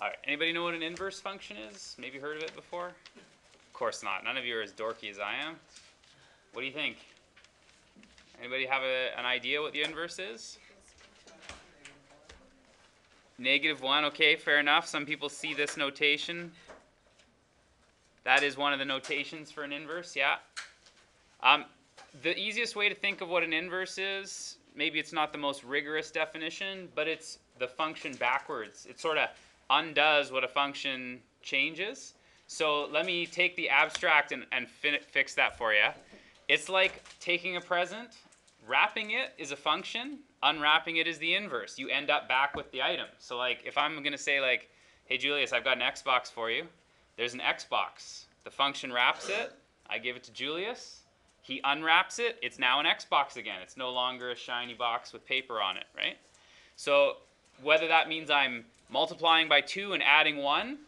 All right. Anybody know what an inverse function is? Maybe heard of it before? Of course not. None of you are as dorky as I am. What do you think? Anybody have a, an idea what the inverse is? Negative one. Okay, fair enough. Some people see this notation. That is one of the notations for an inverse. Yeah. Um, the easiest way to think of what an inverse is, maybe it's not the most rigorous definition, but it's the function backwards. It sort of undoes what a function changes. So let me take the abstract and, and fin- fix that for you. It's like taking a present, wrapping it is a function, unwrapping it is the inverse. You end up back with the item. So like if I'm going to say like, hey Julius, I've got an Xbox for you. There's an Xbox. The function wraps it. I give it to Julius. He unwraps it. It's now an Xbox again. It's no longer a shiny box with paper on it, right? So whether that means I'm multiplying by 2 and adding 1,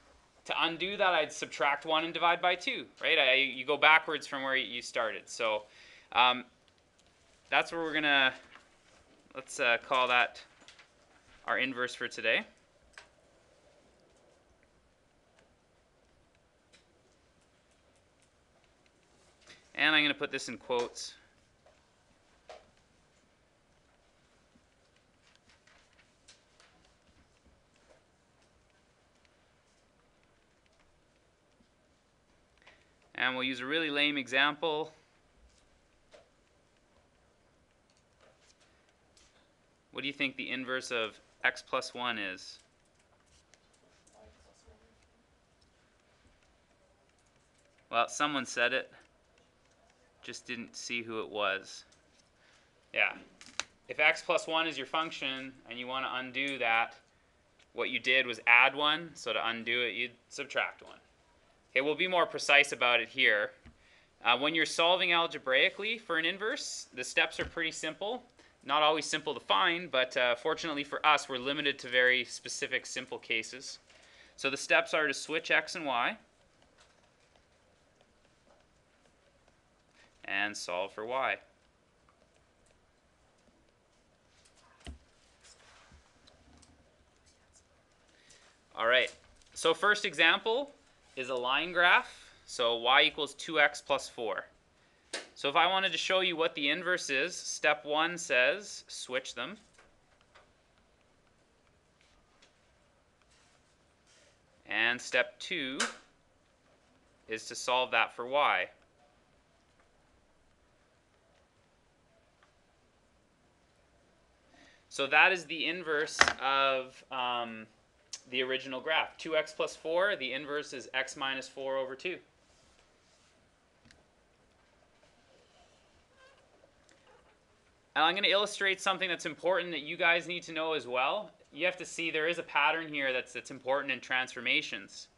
to undo that, I'd subtract 1 and divide by 2, right? I, you go backwards from where you started. So um, that's where we're going to, let's uh, call that our inverse for today. And I'm going to put this in quotes. And we'll use a really lame example. What do you think the inverse of x plus 1 is? Well, someone said it, just didn't see who it was. Yeah. If x plus 1 is your function and you want to undo that, what you did was add 1, so to undo it, you'd subtract 1. Okay, we'll be more precise about it here. Uh, when you're solving algebraically for an inverse, the steps are pretty simple. Not always simple to find, but uh, fortunately for us, we're limited to very specific simple cases. So the steps are to switch x and y and solve for y. All right, so first example, is a line graph. So y equals 2x plus 4. So if I wanted to show you what the inverse is, step 1 says switch them. And step 2 is to solve that for y. So that is the inverse of um, the original graph. 2x plus 4, the inverse is x minus 4 over 2. And I'm going to illustrate something that's important that you guys need to know as well. You have to see there is a pattern here that's, that's important in transformations.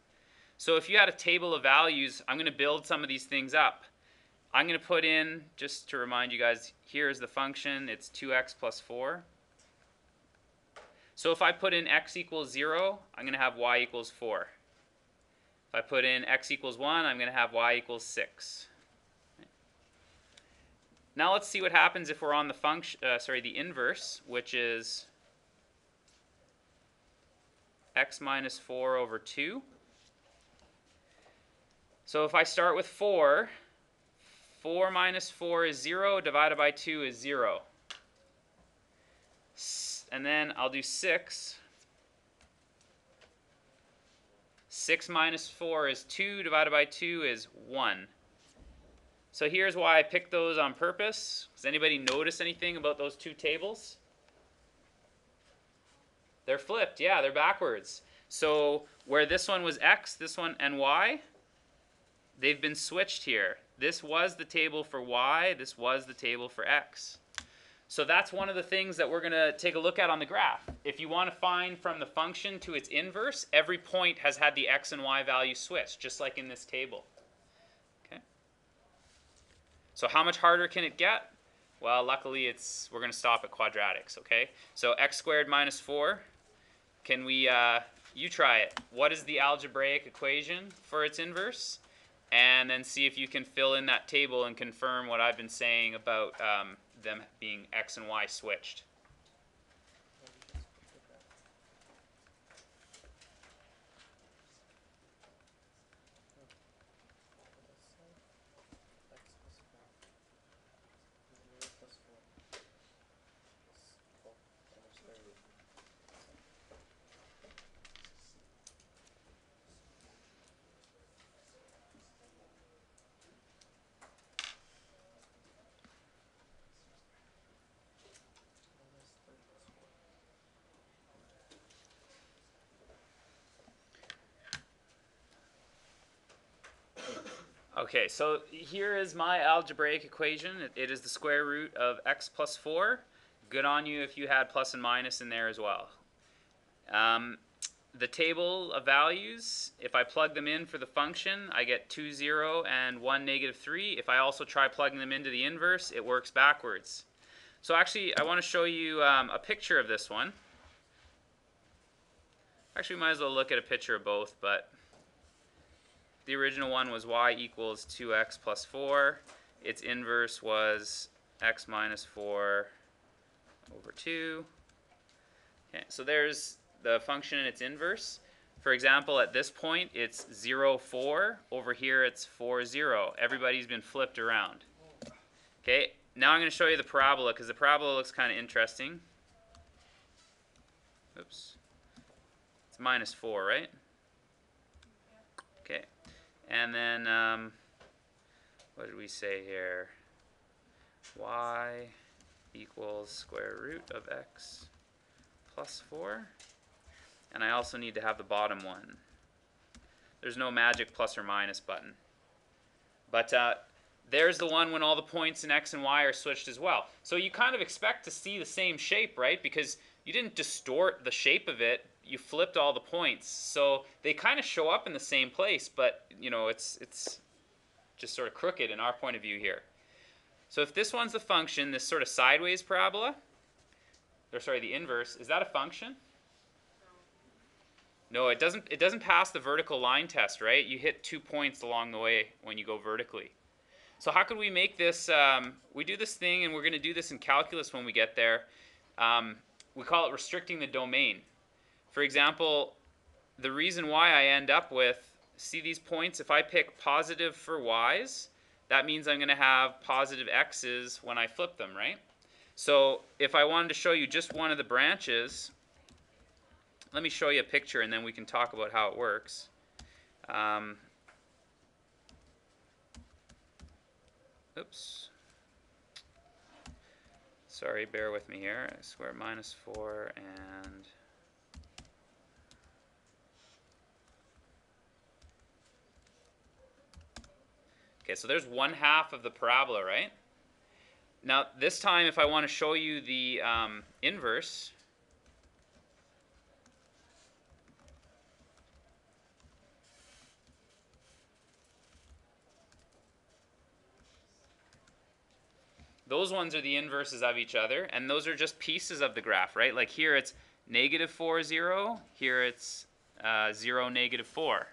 So if you had a table of values, I'm going to build some of these things up. I'm going to put in, just to remind you guys, here's the function. It's 2x plus 4. So if I put in x equals 0, I'm going to have y equals 4. If I put in x equals 1, I'm going to have y equals 6. Now let's see what happens if we're on the function, uh, sorry, the inverse, which is x minus 4 over 2. So if I start with 4, 4 minus 4 is 0, divided by 2 is 0 and then I'll do 6. 6 minus 4 is 2, divided by 2 is 1. So here's why I picked those on purpose. Does anybody notice anything about those two tables? They're flipped, yeah, they're backwards. So where this one was x, this one and y, they've been switched here. This was the table for y, this was the table for x. So that's one of the things that we're going to take a look at on the graph. If you want to find from the function to its inverse, every point has had the x and y value switched, just like in this table. Okay. So how much harder can it get? Well, luckily it's we're going to stop at quadratics, okay? So x squared minus 4, can we, uh, you try it. What is the algebraic equation for its inverse? And then see if you can fill in that table and confirm what I've been saying about um, them being X and Y switched. Okay, so here is my algebraic equation. It, is the square root of x plus 4. Good on you if you had plus and minus in there as well. Um, the table of values, if I plug them in for the function, I get 2, 0 and 1, negative 3. If I also try plugging them into the inverse, it works backwards. So actually, I want to show you um, a picture of this one. Actually, we might as well look at a picture of both, but the original one was y equals 2x plus 4. Its inverse was x minus 4 over 2. Okay, so there's the function and its inverse. For example, at this point, it's 0, 4. Over here, it's 4, 0. Everybody's been flipped around. Okay, now I'm going to show you the parabola because the parabola looks kind of interesting. Oops. It's minus 4, right? Okay. And then, um, what did we say here? y equals square root of x plus 4 and I also need to have the bottom one. There's no magic plus or minus button. But uh, there's the one when all the points in x and y are switched as well. So you kind of expect to see the same shape, right? Because you didn't distort the shape of it. You flipped all the points. So they kind of show up in the same place, but you know, it's it's just sort of crooked in our point of view here. So if this one's the function, this sort of sideways parabola, or sorry, the inverse, is that a function? No, it doesn't. It doesn't pass the vertical line test, right? You hit two points along the way when you go vertically. So how could we make this? Um, we do this thing, and we're going to do this in calculus when we get there. Um, we call it restricting the domain. For example, the reason why I end up with see these points. If I pick positive for y's, that means I'm going to have positive x's when I flip them, right? So if I wanted to show you just one of the branches, let me show you a picture and then we can talk about how it works. Um, oops. Sorry, bear with me here. Square minus 4 and... Okay, so there's one half of the parabola, right? Now, this time, if I want to show you the um, inverse, those ones are the inverses of each other, and those are just pieces of the graph, right? Like here it's negative 4, 0. Here it's uh, 0, negative 4.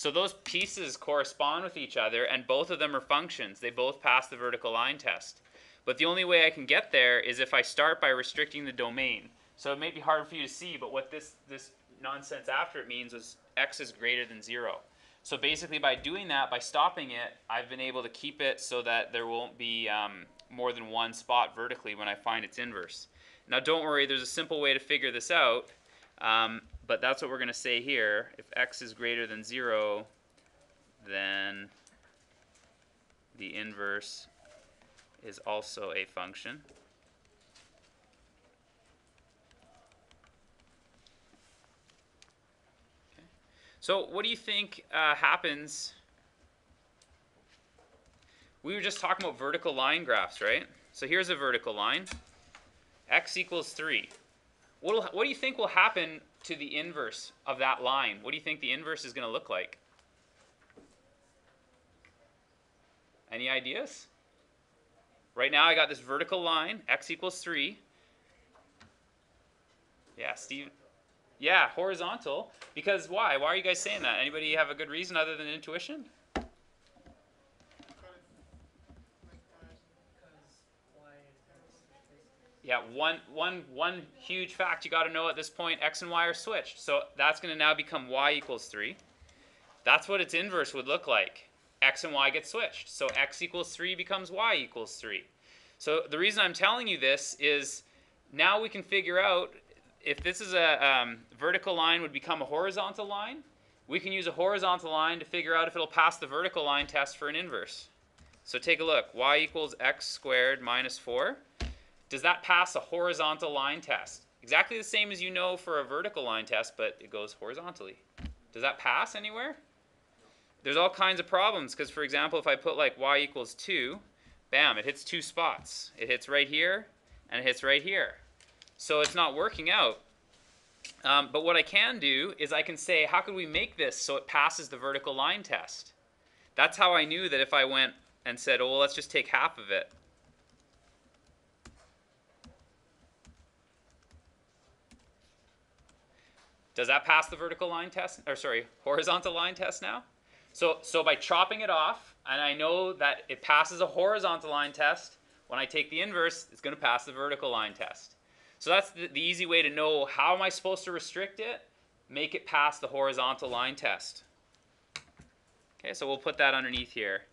So those pieces correspond with each other, and both of them are functions. They both pass the vertical line test. But the only way I can get there is if I start by restricting the domain. So it may be hard for you to see, but what this, this nonsense after it means is x is greater than 0. So basically by doing that, by stopping it, I've been able to keep it so that there won't be um, more than one spot vertically when I find its inverse. Now don't worry, there's a simple way to figure this out, um, but that's what we're going to say here. If x is greater than 0, then the inverse is also a function. Okay. So what do you think uh, happens we were just talking about vertical line graphs, right? So here's a vertical line. x equals 3. What'll, what do you think will happen to the inverse of that line? What do you think the inverse is going to look like? Any ideas? Right now I got this vertical line, x equals 3. Yeah, Steve. Yeah, horizontal. Because why? Why are you guys saying that? Anybody have a good reason other than intuition? Yeah, one, one, one huge fact you got to know at this point, x and y are switched. So that's going to now become y equals 3. That's what its inverse would look like. x and y get switched. So x equals 3 becomes y equals 3. So the reason I'm telling you this is now we can figure out if this is a um, vertical line would become a horizontal line, we can use a horizontal line to figure out if it'll pass the vertical line test for an inverse. So take a look. y equals x squared minus 4 does that pass a horizontal line test? Exactly the same as you know for a vertical line test, but it goes horizontally. Does that pass anywhere? there's all kinds of problems because, for example, if I put like y equals 2, bam, it hits two spots. It hits right here and it hits right here. So it's not working out. Um, but what I can do is I can say, how could we make this so it passes the vertical line test? That's how I knew that if I went and said, oh, well, let's just take half of it. Does that pass the vertical line test? Or sorry, horizontal line test now? So, so by chopping it off, and I know that it passes a horizontal line test, when I take the inverse, it's going to pass the vertical line test. So that's the, the easy way to know how am I supposed to restrict it? Make it pass the horizontal line test. Okay, so we'll put that underneath here.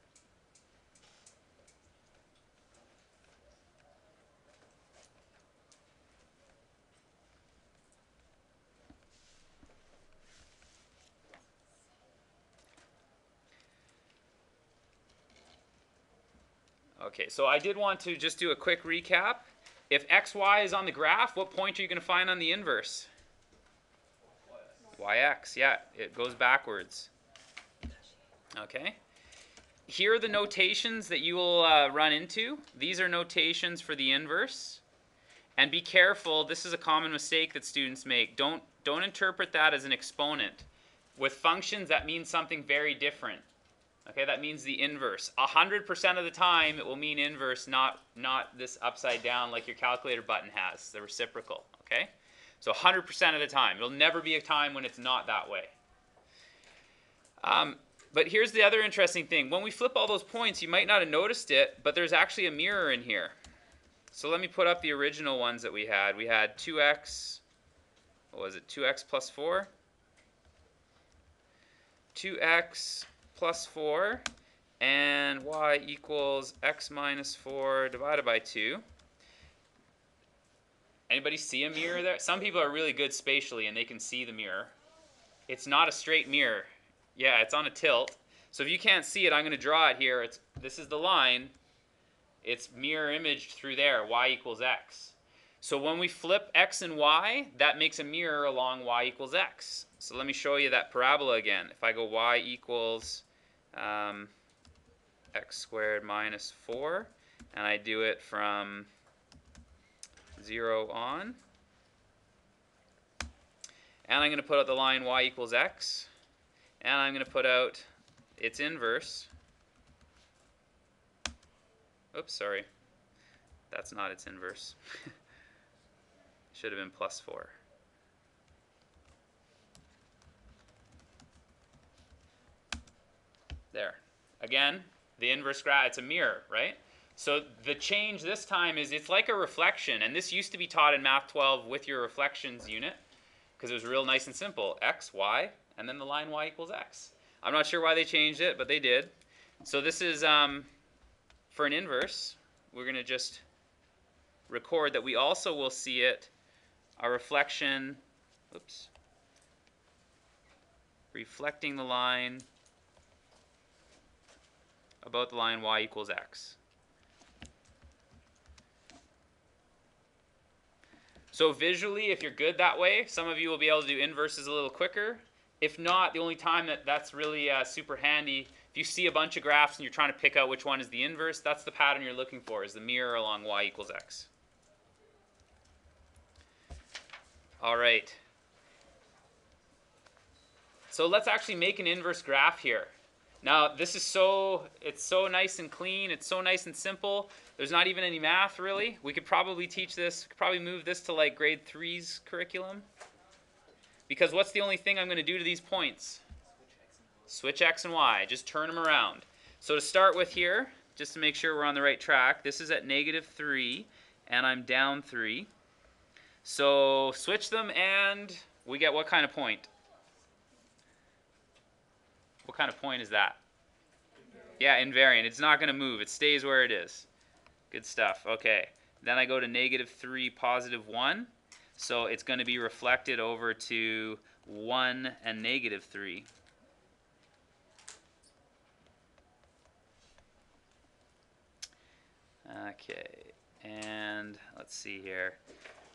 Okay, so I did want to just do a quick recap. If xy is on the graph, what point are you going to find on the inverse? yx, yeah, it goes backwards. Okay. Here are the notations that you will uh, run into. These are notations for the inverse. And be careful, this is a common mistake that students make. Don't, don't interpret that as an exponent. With functions, that means something very different. Okay, that means the inverse. 100% of the time, it will mean inverse, not, not this upside down like your calculator button has, the reciprocal. Okay? So 100% of the time. It'll never be a time when it's not that way. Um, but here's the other interesting thing. When we flip all those points, you might not have noticed it, but there's actually a mirror in here. So let me put up the original ones that we had. We had 2x, what was it, 2x plus 4? 2x plus 4 and y equals x minus 4 divided by 2. Anybody see a mirror there? Some people are really good spatially and they can see the mirror. It's not a straight mirror. Yeah, it's on a tilt. So if you can't see it, I'm going to draw it here. It's This is the line. It's mirror imaged through there, y equals x. So when we flip x and y, that makes a mirror along y equals x. So let me show you that parabola again. If I go y equals um, x squared minus 4, and I do it from 0 on. And I'm going to put out the line y equals x, and I'm going to put out its inverse. Oops, sorry. That's not its inverse. Should have been plus 4. There. Again, the inverse graph, it's a mirror, right? So the change this time is it's like a reflection, and this used to be taught in Math 12 with your reflections unit, because it was real nice and simple. X, Y, and then the line Y equals X. I'm not sure why they changed it, but they did. So this is, um, for an inverse, we're going to just record that we also will see it, a reflection, oops, reflecting the line about the line y equals x. So visually, if you're good that way, some of you will be able to do inverses a little quicker. If not, the only time that that's really uh, super handy, if you see a bunch of graphs and you're trying to pick out which one is the inverse, that's the pattern you're looking for, is the mirror along y equals x. All right. So let's actually make an inverse graph here. Now, this is so, it's so nice and clean, it's so nice and simple. There's not even any math, really. We could probably teach this, could probably move this to like grade three's curriculum. Because what's the only thing I'm going to do to these points? Switch x and y, just turn them around. So to start with here, just to make sure we're on the right track, this is at negative 3, and I'm down 3. So switch them, and we get what kind of point? What kind of point is that? Yeah, invariant. It's not going to move. It stays where it is. Good stuff. Okay. Then I go to negative 3, positive 1. So it's going to be reflected over to 1 and negative 3. Okay, and let's see here.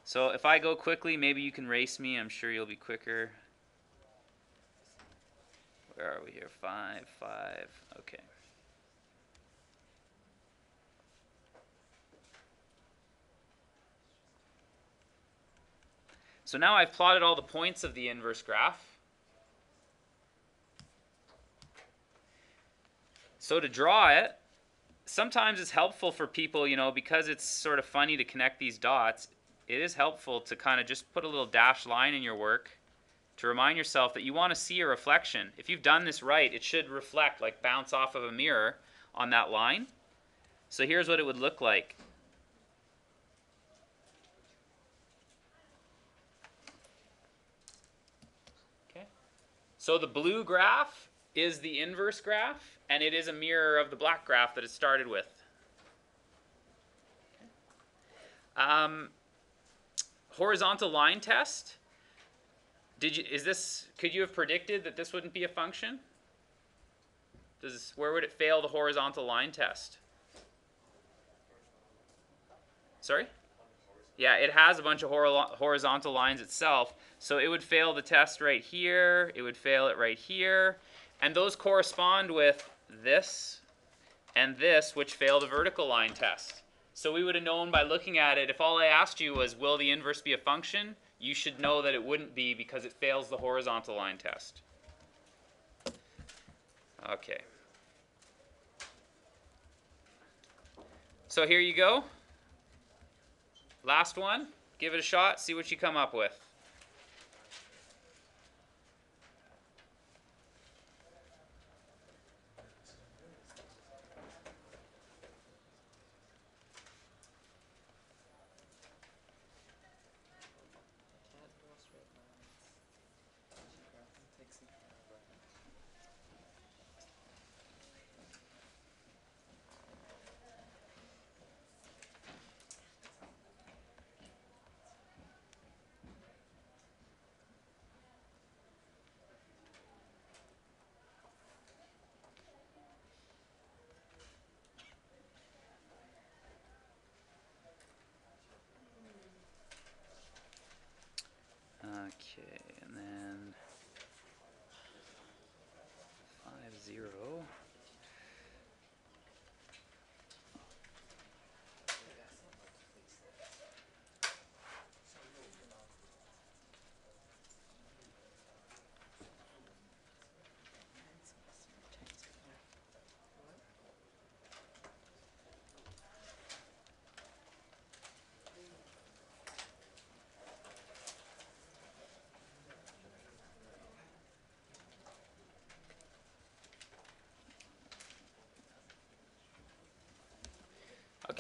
So if I go quickly, maybe you can race me. I'm sure you'll be quicker. Where are we here? Five, five. Okay. So now I've plotted all the points of the inverse graph. So to draw it, sometimes it's helpful for people, you know, because it's sort of funny to connect these dots, it is helpful to kind of just put a little dashed line in your work to remind yourself that you want to see a reflection. If you've done this right, it should reflect, like bounce off of a mirror on that line. So here's what it would look like. Okay. So the blue graph is the inverse graph, and it is a mirror of the black graph that it started with. Um, horizontal line test. Did you, is this, could you have predicted that this wouldn't be a function? Does, where would it fail the horizontal line test? Sorry? Yeah, it has a bunch of hor horizontal lines itself, so it would fail the test right here, it would fail it right here, and those correspond with this and this, which fail the vertical line test. So we would have known by looking at it, if all I asked you was, will the inverse be a function? You should know that it wouldn't be because it fails the horizontal line test. Okay. So here you go. Last one. Give it a shot, see what you come up with. Okay, and then five zero.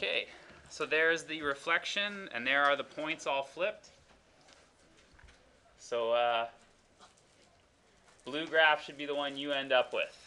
Okay, so there's the reflection, and there are the points all flipped. So uh, blue graph should be the one you end up with.